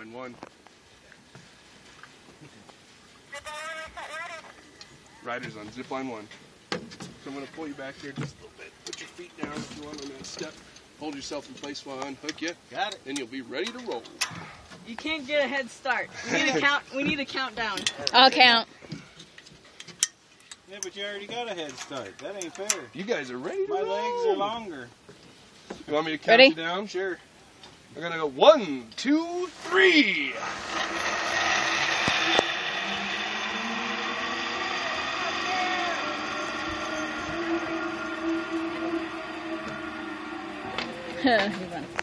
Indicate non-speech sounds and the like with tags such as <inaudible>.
Line one. Riders on zip line one. So I'm going to pull you back here just a little bit. Put your feet down if you want on that step. Hold yourself in place while I unhook you. Got it. Then you'll be ready to roll. You can't get a head start. We need a <laughs> count. We need a countdown. I'll count. Yeah, but you already got a head start. That ain't fair. You guys are ready to My roll. legs are longer. You want me to count Ready? you down? Sure. Going to go one, two, three. <laughs> Come